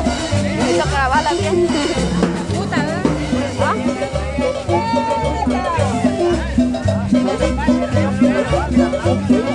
Esa caravana bien. Puta, Buen